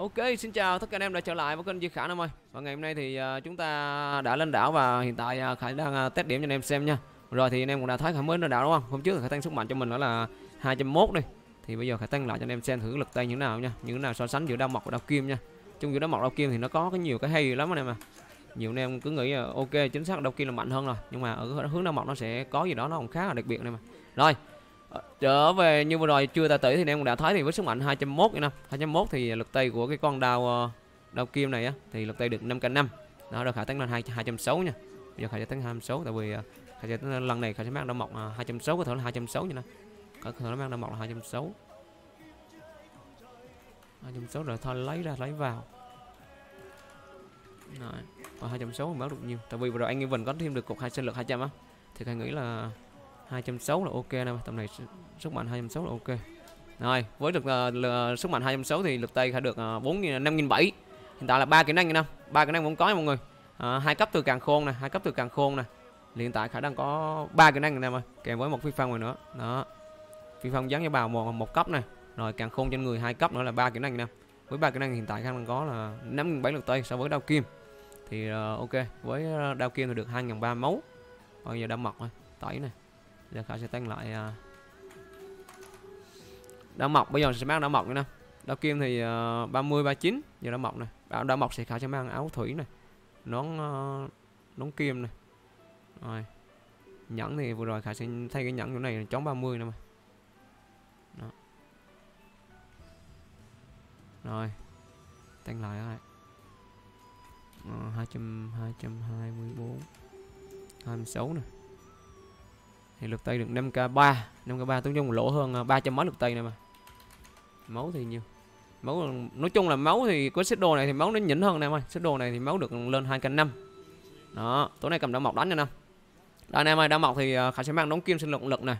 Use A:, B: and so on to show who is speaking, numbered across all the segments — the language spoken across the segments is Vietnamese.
A: Ok, xin chào tất cả anh em đã trở lại với kênh Duy Khả em ơi. Và ngày hôm nay thì uh, chúng ta đã lên đảo và hiện tại uh, Khải đang uh, test điểm cho anh em xem nha. Rồi thì anh em cũng đã thấy Khải mới lên đảo đúng không? Hôm trước Khải tăng sức mạnh cho mình đó là 201 đi. Thì bây giờ Khải tăng lại cho anh em xem thử lực tay như thế nào nha. Như thế nào so sánh giữa đao mọc và đao kim nha. Trong giữa đao mọc đao kim thì nó có cái nhiều cái hay lắm anh em à. Nhiều anh em cứ nghĩ là ok chính xác đao kim là mạnh hơn rồi, nhưng mà ở hướng đao mọc nó sẽ có gì đó nó cũng khá là đặc biệt anh em à Rồi, trở về như vừa rồi chưa ta tử thì em cũng đã thấy thì với sức mạnh 201 nha 201 thì lực tay của cái con đao đao kim này á thì lực tay được 5 k 5 đó được khả tăng lên 260 nha bây giờ khả sẽ tăng 26 tại vì khả sẽ lần này khả sẽ mang đao mọc 260 có thể là 260 nha có thể nó mang đao mọc là 260 260 rồi thôi lấy ra lấy vào rồi và 260 máu được nhiều tại vì vừa rồi anh Evan có thêm được cục hai sinh lực 200 á thì khả nghĩ là 260 là ok nè tầm này sức mạnh 260 là ok. Rồi với được uh, ờ, sức mạnh 260 thì lực tây khả được ờ, uh, 4 năm nghìn bảy. Hiện tại là ba kỹ năng nha năm ba kỹ năng vẫn có nha mọi người. Uh, hai cấp từ càng khôn nè hai cấp từ càng khôn nè. Hiện tại khả đang có ba kỹ năng anh em ơi kèm với một phi phong rồi nữa. Đó phi phong dán cho bào một một cấp này rồi càng khôn trên người hai cấp nữa là ba kỹ năng nè với ba kỹ năng hiện tại khả đang có là năm bảy lực tây, so với đao kim. Thì uh, ok với đao kim thì được hai ba máu bây giờ đã mọc rồi tẩy này giờ khảo sẽ tăng lại à, uh, đã mọc bây giờ sẽ mang đã mọc nữa nè. Đá kim thì uh, 30 39 giờ đã mọc này bảo đã mọc sẽ khảo sẽ mang áo thủy này nón uh, nón kim này rồi. Nhẫn thì vừa rồi khả sẽ thay cái nhẫn chỗ này chống 30 nữa mà. Đó. rồi. Tăng lại rồi. Uh, 200 224 26 nè thì lực tay được 5k3 5k3 tính chung lỗ hơn 300 máu lực tay này mà. Máu thì nhiều. Máu nói chung là máu thì có xếp đồ này thì máu nó nhỉnh hơn em ơi. Xếp đồ này thì máu được lên 2k5 đó tối nay cầm đao mọc đánh nha nè đây em ơi đao mọc thì à, khả sẽ mang đóng kim sinh lực lực này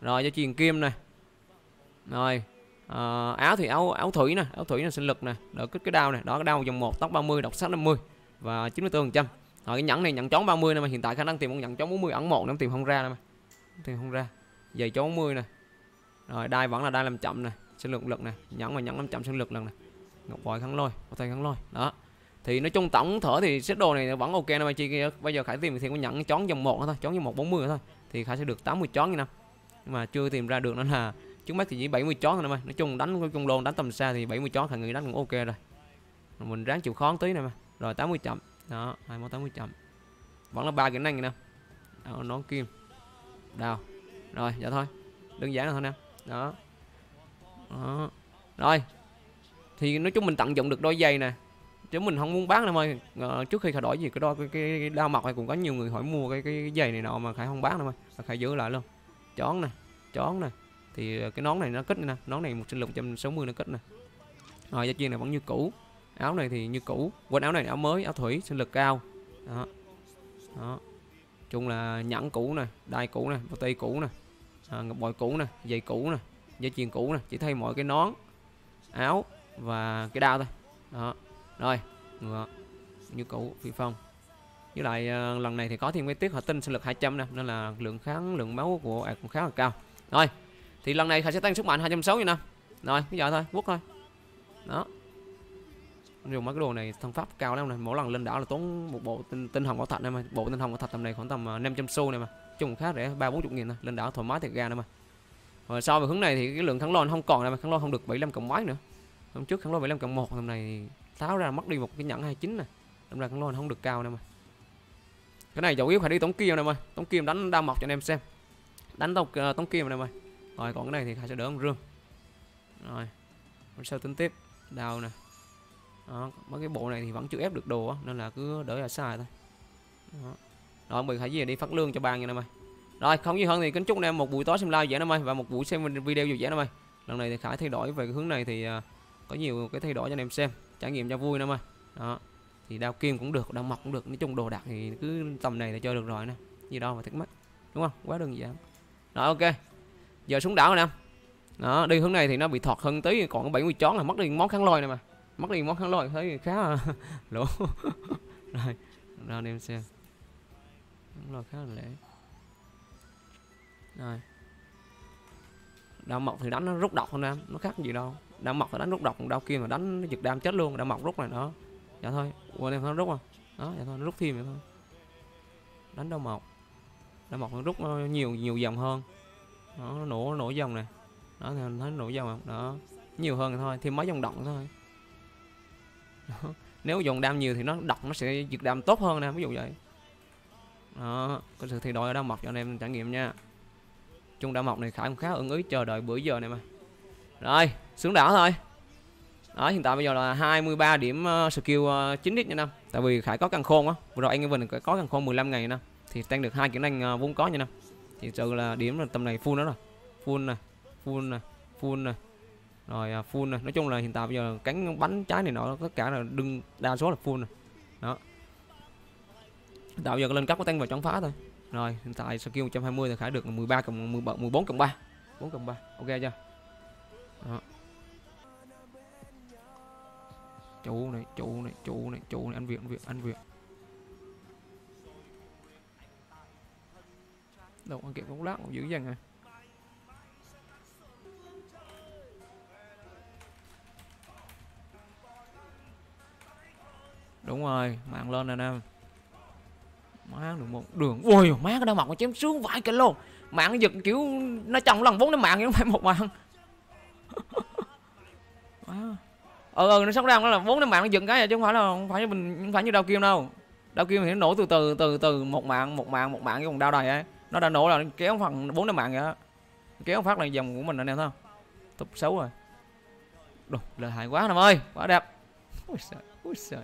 A: rồi cho truyền kim này rồi à, áo thì áo áo thủy nè áo thủy là sinh lực nè. Đỡ kích cái đao này. Đó cái đao dòng 1 tóc 30 độc sắc 50 và 94 phần trăm. Rồi cái nhẫn này nhẫn chón 30 này mà hiện tại khả năng tìm một nhẫn chón 40 ẩn một nó tìm không ra này mà thì không ra. Giày chỗ 40 nè. Rồi, đai vẫn là đai làm chậm nè. Sinh lực lực nè. Nhẫn mà nhẫn làm chậm sinh lực lần nè. Ngọc bội kháng lôi một tay kháng lôi. Đó. Thì nói chung tổng thở thì set đồ này vẫn ok nè chi kia bây giờ khải tìm thì có nhẫn chón dòng một thôi, chón dòng một 40 thôi. Thì khải sẽ được 80 chón như năm. Nhưng mà chưa tìm ra được nên là trước mắt thì chỉ 70 chón thôi mà. Nói chung đánh chung lôn đánh tầm xa thì 70 chón thằng người đánh cũng ok rồi. Mình ráng chịu khó tí nè mà. Rồi 80 chậm. Đó, hai món 80 chậm. Vẫn là ba kỹ năng nè. Nón kim đào rồi dạ thôi. Đơn giản là thôi nè. Đó. đó. Rồi. Thì nói chung mình tận dụng được đôi giày nè. Chứ mình không muốn bán đâu ơi à, ờ, trước khi khải đổi gì cái đôi cái, cái, cái đao mọc này cũng có nhiều người hỏi mua cái cái giày này nọ mà khải không bán đâu mà khải giữ lại luôn. Chón nè chón nè. Thì ờ, cái nón này nó kích nè. Nón này một sinh lực 160 nó kích nè. Rồi gia chiên này vẫn như cũ. Áo này thì như cũ. Quần áo này áo mới áo thủy sinh lực cao. Đó. Đó chung là nhẫn cũ nè đai cũ nè bao tay cũ nè à, ngọc bội cũ nè giày cũ nè dây chuyền cũ nè chỉ thay mọi cái nón áo và cái đao thôi. Đó rồi ngựa như cũ phi phong. Với lại à, lần này thì có thêm cái tiết hợp tinh sinh lực 200 nè nên là lượng kháng lượng máu của ạc cũng khá là cao. Rồi thì lần này khải sẽ tăng sức mạnh 260 nè. Rồi bây giờ thôi quốc thôi. Đó dùng mấy cái đồ này thân pháp cao lắm này mỗi lần lên đảo là tốn một bộ tinh, tinh hồng bảo thạch này mà bộ tinh hồng bảo thạch tầm này khoảng tầm à, 500 xu này mà. Chung khá rẻ ba bốn chục nghìn thôi lên đảo thoải mái thiệt ra nữa mà. Rồi so với hướng này thì cái lượng kháng lon không còn này mà kháng lon không được 75 cộng mấy nữa. Hôm trước kháng lon 75 cộng một tầm này tháo ra mất đi một cái nhẫn 29 này đâm ra kháng lon không được cao này mà. Cái này chủ yếu phải đi tống kim này mà tống kim đánh đao mọc cho anh em xem. Đánh tống, uh, ờ, tống kim này mà. Rồi còn cái này thì khai sẽ đỡ ông rương. Rồi sau tính tiếp? Đào nè đó, mấy cái bộ này thì vẫn chưa ép được đồ đó, nên là cứ đỡ là xài thôi. Đó. rồi mình hãy gì đi phát lương cho bạn nha em ơi. Rồi không gì hơn thì kính chúc anh em một buổi tối xem live dễ em ơi và một buổi xem video dễ vẻ em ơi. Lần này thì khải thay đổi về cái hướng này thì uh, có nhiều cái thay đổi cho anh em xem trải nghiệm cho vui em ơi. Đó. Thì đao kim cũng được đao mọc cũng được nói chung đồ đạc thì cứ tầm này là chơi được rồi nè gì đâu mà thắc mắc đúng không? Quá đơn giản. Rồi ok. Giờ xuống đảo rồi nè đó đi hướng này thì nó bị thọt hơn tí còn 70 chón là mất đi món kháng lôi này mà mất đi món kháng lôi thấy khá là lỗ. Rồi ra đem xem. Kháng lôi khá là lẻ rồi. Đau mọc thì đánh nó rút độc không em nó khác gì đâu. Đau mọc thì đánh rút độc đau kia mà đánh đánh giật đam chết luôn đau mọc rút này đó. Dạ thôi quên em nó rút à, đó dạ thôi nó rút thêm vậy thôi. Đánh đau mọc đau mọc nó rút nó nhiều nhiều dòng hơn. Đó nó nổ nó nổ dòng này đó thì thấy nổ dòng không? Đó. Nhiều hơn thôi thêm mấy dòng động thôi nếu dùng đam nhiều thì nó độc nó sẽ giật đam tốt hơn nè ví dụ vậy. Đó có sự thay đổi ở đao mọc cho anh em trải nghiệm nha. Chung đao mọc này khải cũng khá ưng ý chờ đợi bữa giờ này mà. Rồi xuống đảo thôi. Đó hiện tại bây giờ là 23 điểm uh, skill uh, 9 x nha năm tại vì khải có căn khôn á. Vừa rồi anh em mình có căn khôn 15 ngày năm thì tăng được hai kỹ năng uh, vốn có nha năm thì sự là điểm là tầm này full đó rồi. Full này full này full này rồi uh, full này nói chung là hiện tại bây giờ cánh bánh trái này nọ tất cả là đừng đa số là full này đó. Tạo giờ lên cấp có tăng vào chống phá thôi. Rồi hiện tại skill 120 thì khải được 13 cộng 17, 14 cộng 3 4 cộng 3 ok chưa? Đó. chủ này chủ này chủ này chủ này. Anh việt anh việt anh việt. Đâu anh kịp bóng lát còn giữ à. Đúng rồi mạng lên nè nam. Mang được một đường. Ui má cái đau mặt nó chém xuống vãi cái luôn mạng giật kiểu nó chồng lần vốn nó mạng chứ không phải một mạng ờ ừ, ừ, nó sóc ra nó là vốn nó mạng nó giật cái chứ không phải là không phải như mình không phải như đau kim đâu. Đau kim thì nó nổ từ từ từ từ một mạng một mạng một mạng cái còn đau đầy ấy. Nó đã nổ là kéo phần bốn nó mạng vậy đó kéo phát là dòng của mình anh em thấy không? Tục xấu rồi. Đồ, lợi hại quá em ơi. Quá đẹp. Ui trời ui trời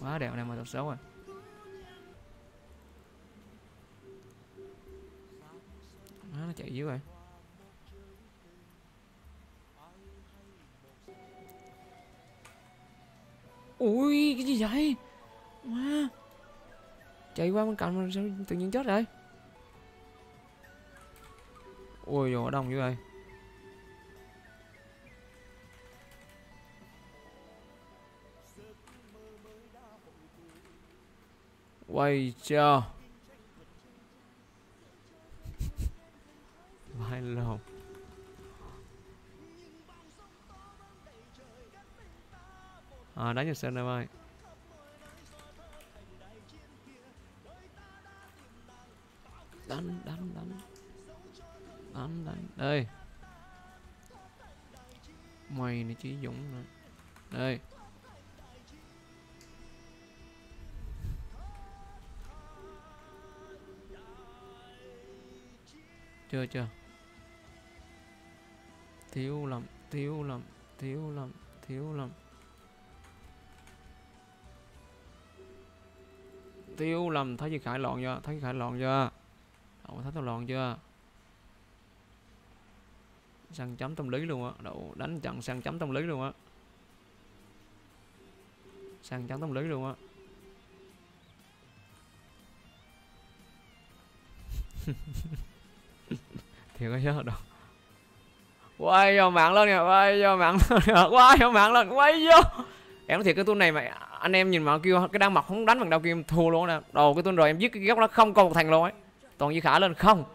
A: quá đẹp này mà thật xấu rồi. Đó, nó chạy dưới rồi. Ui cái gì vậy? Má. Chạy qua bên cạnh mà sao tự nhiên chết rồi ui dồi đông dữ vậy. Quay cho. Vai lòng à đánh cho sơn em ơi đánh đánh đánh. Đánh đánh. Đây mày này chỉ dũng nữa. Đây chưa chưa. Thiếu lắm thiếu lắm thiếu lắm thiếu lắm thiếu lầm, thấy gì khải loạn chưa? Thấy khải loạn chưa? Đậu thấy tao loạn chưa? Sang chấm tâm lý luôn á. Đậu, đánh trận sang chấm tâm lý luôn á. Sang chấm tâm lý luôn á. thì có chết đâu quay vô mạng lên nè quay vô mạng lên nè quay vô mạng lên quay vô. Em nói thiệt cái tuần này mà anh em nhìn mà kêu cái đang mặt không đánh bằng đầu kim thua luôn nè. Đồ cái tuần rồi em giết cái góc đó không còn một thằng luôn ấy toàn như khả lên không.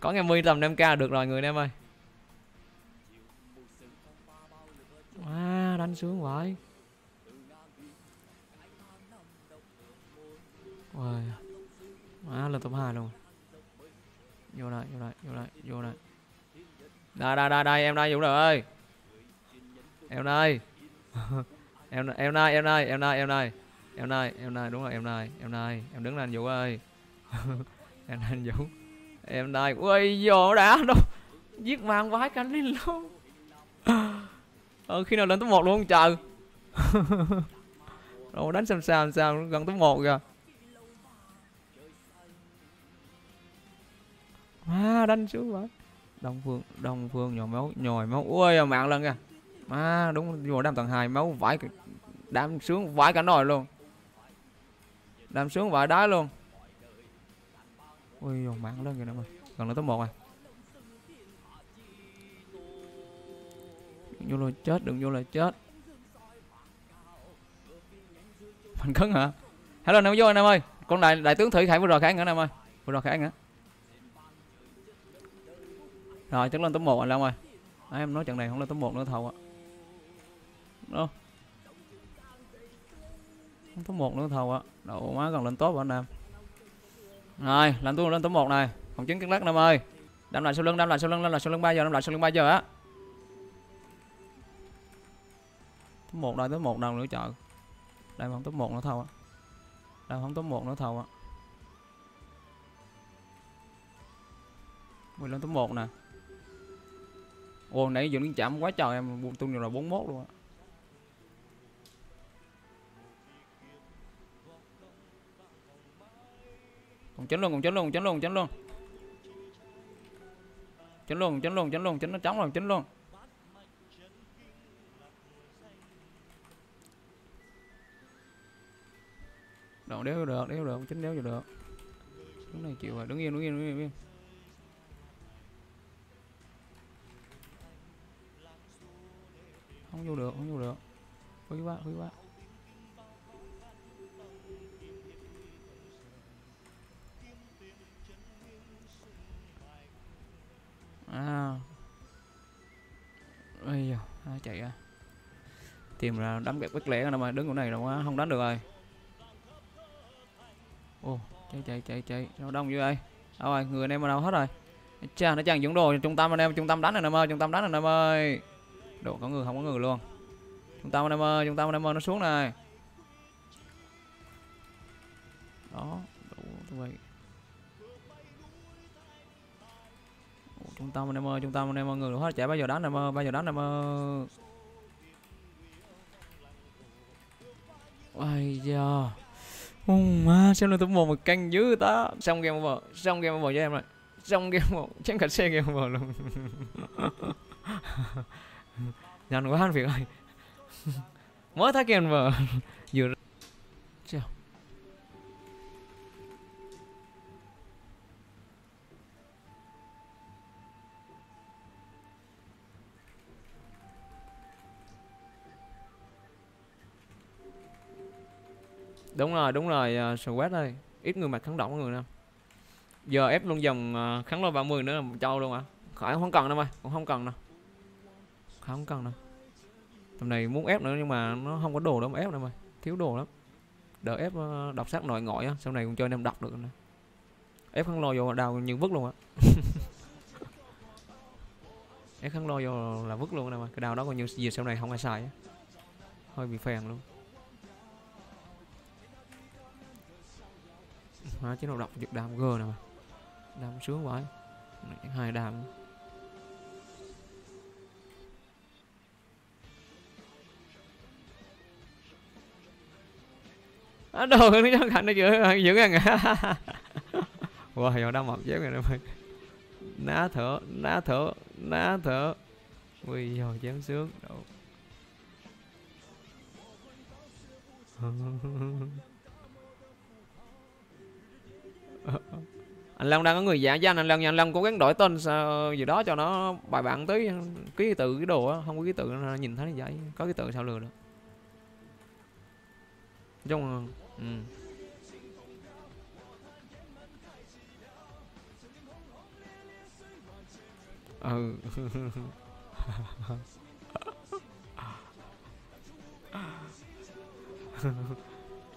A: Có nghe mươi tầm 5 k được rồi người em ơi. À, đánh xuống vậy Ôi. Má lên top 2 luôn. Vô lại vô lại vô lại vô lại. Đây đây đây đây em đây vũ ơi. Em đây. Em em đây em đây em đây em đây. Em đây em đây đúng rồi em đây em đây. Em đứng lên vũ ơi. Em lên vũ. Em đây. Ui vô đã. Đâu. Giết mang vái cánh lên luôn. Ờ, khi nào lên top một luôn chờ đâu đánh xem sao sao gần top một kìa. À, đánh xuống vậy đông phương đông phương nhồi máu nhồi máu. Ui mạng lần kìa. Má đúng vô đam tầng hai máu vãi đam sướng vãi cả nồi luôn. Đam sướng vãi đá luôn. Ui vô mạng lên kìa nè gần nữa tới một rồi. Đừng vô là chết đừng vô là chết. Mình cứng hả? Hello anh vô anh em ơi. Con đại đại tướng thủy khải vừa rồi khải anh em ơi. Vừa rồi khải nữa rồi chắc lên top 1 anh Long ơi. À, em nói trận này không lên top 1 nữa thầu ạ. Đâu không? Top 1 nữa thầu ạ. Đậu má còn lên top anh em rồi làm tôi lên top 1 này. Còn chứng cắt lắc em ơi. Đâm lại sau lưng đâm lại sau lưng đâm lại sau lưng 3 giờ đâm lại sau lưng 3 giờ á. Top 1 đây top 1 đâu nữa chợ đây không top 1 nữa thầu á đây không top 1 nữa thầu á Mình lên top 1 nè. Ồ nãy dùng nó chạm quá trời em buông tung là 41 luôn á. Còn chấn luôn, còn chấn luôn, chấn luôn, chấn luôn. Chấn luôn, chấn luôn, chấn luôn, chấn nó trống rồi, chấn luôn. Độ đéo được, đéo được, chấn đéo được. Đứng này chịu rồi, đứng yên, đứng yên, đứng yên, đứng yên. Không vô được không vô được. Quý quá quý quá. À. Ây da à, chạy à. Tìm ra đấm kẹp bất lẻ đâu mà đứng chỗ này đâu quá không đánh được rồi. Ô chạy chạy chạy chạy. Nó đông như vậy? Đâu rồi người anh em ở đâu hết rồi? Cha nó chàng dũng đồ trung tâm anh em trung tâm đánh rồi em ơi trung tâm đánh rồi em ơi độ có người, không có người luôn. Trung tâm một em ơi ờ, trung tâm một em ơi ờ, nó xuống này. Đó, đủ vậy trung tâm anh em ơi trung tâm anh em ơi người hết. Chạy bao giờ đánh em ơi ờ, bao giờ đánh em ơi Ây da. Oh má, xem lên top một mà canh dữ ta. Xong game over, xong game over cho em rồi. Xong game over chém cả xe game over luôn. nhanh quá anh Việt ơi. Mới thấy kèm vợ vừa chào đúng rồi đúng rồi à, uh, quét ơi. Ít người mặt kháng động người nè giờ ép luôn dòng uh, à, kháng lôi 30 nữa là châu luôn à khỏi không cần đâu mày cũng không cần đâu không cần đâu. Tầm này muốn ép nữa nhưng mà nó không có đồ đâu mà ép đâu mà. Thiếu đồ lắm. Đợi ép ờ, đọc sát nội ngoại á, sau này cũng chơi em đọc được nữa. Ép khăn lo vô đào như vứt luôn á. Ép khăn lo vô là vứt luôn nè mà. Cái đào đó còn nhiều gì sau này không ai xài á. Hơi bị phèn luôn. Hóa chứ độ đọc giật đàm g nè mà. Đàm sướng quá. Hai đàm đồ, nó cho cạnh nó giữa giữ ăn wow giờ đang mập chéo này em ná thở ná thở ná thở. Ui giờ chém sướng. Đâu anh Long đang có người giả danh, anh Long anh Long cố gắng đổi tên sao gì đó cho nó bài bản tới ký tự cái đồ á, không có ký tự, nhìn thấy như vậy, có ký tự sao lừa được trong ừ. ừ.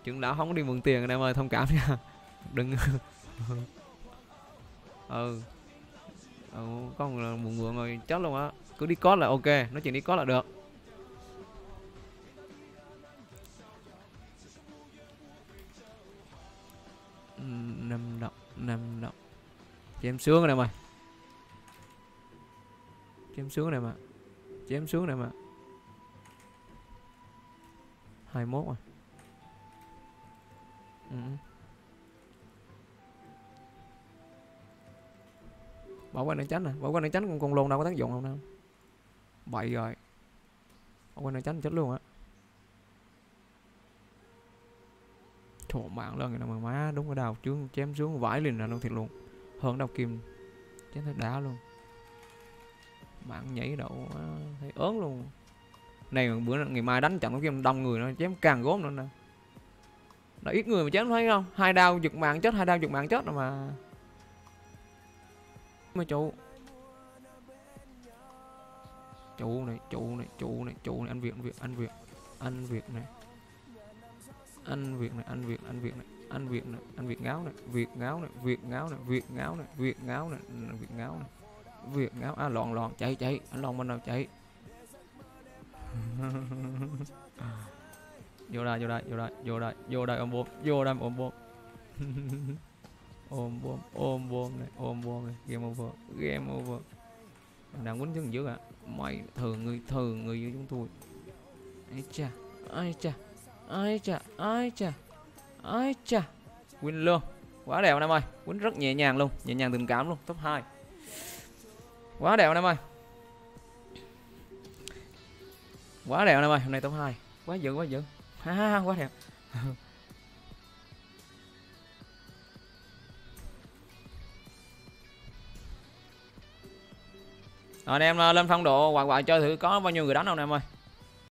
A: chừng đã không đi mượn tiền em ơi, thông cảm nha. Đừng. Ừ. Ừ con là mượn mượn rồi, chết luôn á. Cứ đi có là ok, nói chuyện đi có là được. Chém sướng này mà. Chém sướng này mà. Chém sướng này mà. 21 rồi ừ. bỏ qua nơi tránh nè. Bỏ qua nơi tránh con con lồn đâu có tác dụng không đâu bậy rồi. Bỏ qua nơi tránh chết luôn á. Thổ mạng lần này mà má. Đúng cái đào chướng, chém xuống vãi liền là luôn thiệt luôn hơn đau kim. Chém thấy đá luôn. Bạn nhảy đậu thấy ớn luôn. Này bữa ngày mai đánh trận kim đông người nó chém càng gốm nữa nè. Đã ít người mà chém, thấy không? Hai đao giật mạng chết, hai đao giật mạng chết rồi mà. Mà trụ trụ này trụ này trụ này trụ này, anh việt anh việt anh việt anh việt này. Anh việt này, anh việt anh việt này anh việt này anh việt ngáo này việt ngáo này việt ngáo này việt ngáo này việt ngáo này việt ngáo này việt ngáo. À loạn loạn, chạy chạy, anh loạn bên nào chạy? Vô đây vô đây vô đây vô đây vô đây, ôm bom vô đây, ôm bom ôm bom ôm bom này, ôm bom này, game over game over. Mình đang quýnh chân dưới ạ mày thường người thường người như chúng tôi. Ai cha ai cha ai cha ai cha ấy chà. Win luôn. Quá đẹp anh em ơi. Win rất nhẹ nhàng luôn. Nhẹ nhàng tình cảm luôn. Top 2 quá đẹp anh em ơi. Quá đẹp anh em ơi. Hôm nay top 2 quá dữ quá dữ. Ha ha ha, quá đẹp. Rồi anh em ờ, lên phong độ quạt quạt chơi thử có bao nhiêu người đánh không anh em ơi?